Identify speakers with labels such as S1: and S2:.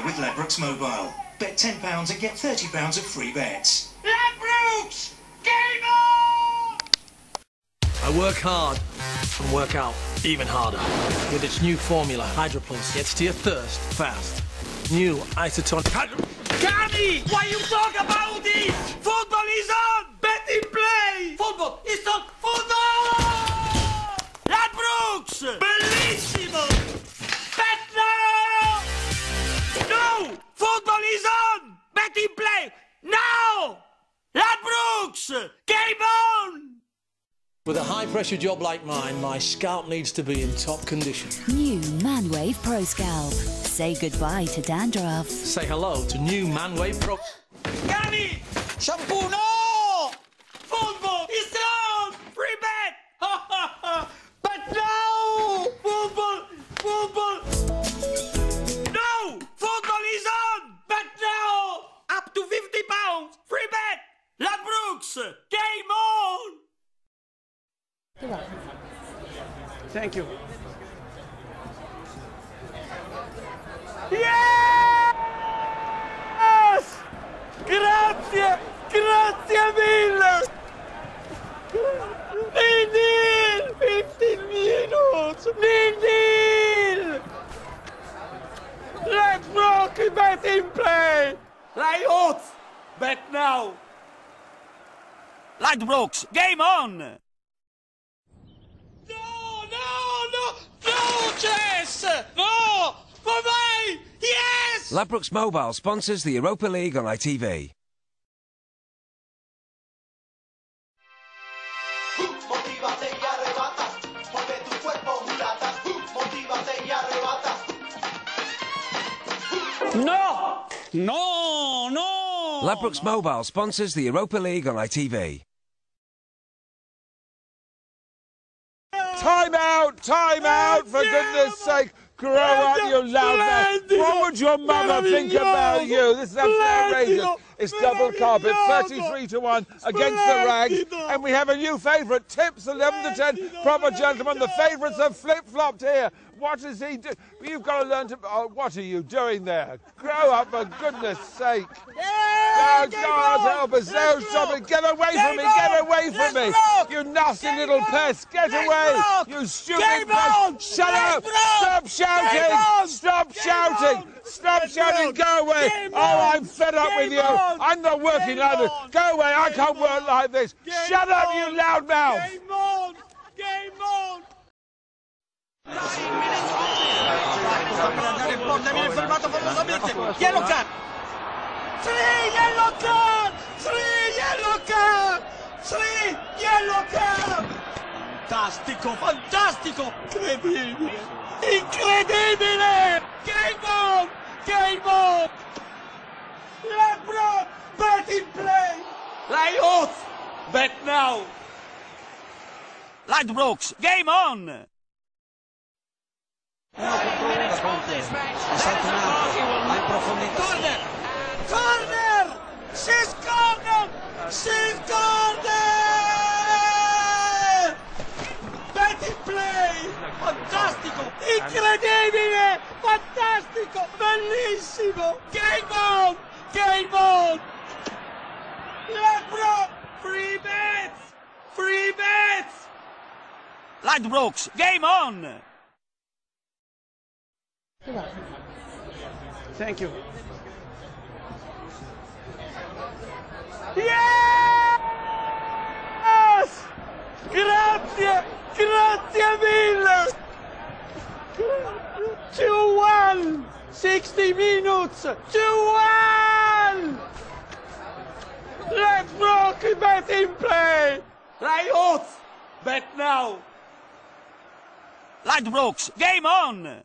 S1: Ladbrokes Mobile. Bet £10 and get £30 of free bets.
S2: Ladbrokes! Game on!
S3: I work hard and work out even harder. With its new formula, Hydroplus gets to your thirst fast. New isotonic Hydro...
S2: Gary! Why you talk about it? Football is on! Bet in play! Football is on! Football! Now! Ladbrokes! Game on!
S3: With a high-pressure job like mine, my scalp needs to be in top condition.
S4: New Manwave Pro Scalp. Say goodbye to dandruff.
S3: Say hello to new Manwave Pro...
S2: Gary! Shampoo, no!
S5: Thank you. Yes! Grazie! Grazie mille! Nil nil! 15 minutes! Nil! Let's rock it bet in play! Lions! Bet now!
S2: Ladbrokes! Game on!
S5: No, no, no! No, Jess! No! For me! Yes!
S6: Ladbrokes Mobile sponsors the Europa League on ITV.
S7: Motívate y arrebata, mueve tu cuerpo mulata, motívate y arrebata.
S5: No! No, no!
S6: Ladbrokes Mobile sponsors the Europa League on ITV.
S8: Time out! Time out! For goodness sake! Grow up, you loud man! What would your mother think about you? This is outrageous. It's double carpet, 33 to 1 against the rags. And we have a new favourite. Tips 11 to 10. Proper gentlemen. The favourites have flip flopped here. What is he doing? You've got to learn to. Oh, what are you doing there? Grow up, for goodness sake! Oh, God, help us! No, stop it! Get away from me! Get away from me! You nasty little pest! Get away! You stupid pest! Shut up! Stop shouting! Stop shouting! Stop shouting! Go away! Oh, I'm fed up with you! I'm not working either! Go away! I can't work like this! Shut up, you loudmouth!
S5: Game on! Game on!
S2: viene fermato famosamente. Yellow card. Three yellow card. Three yellow card. Three yellow card. Fantastico, fantastico. Incredibile. Incredibile. Game on. Game on. Lebron, bet in play. Lions, bet now. Ladbrokes, game on. Corner! Corner! She's corner! She's corner! Betty play! Fantastico! Incredibile! Fantastico! Bellissimo! Game on! Game on! Ladbroke! Free bets! Free bets! Ladbrokes, game on!
S5: Thank you. Yes! Grazie! Grazie mille! 2-1! 60 minutes! 2-1! Let's rock bet in play! Lions! Bet now!
S2: Ladbrokes, game on!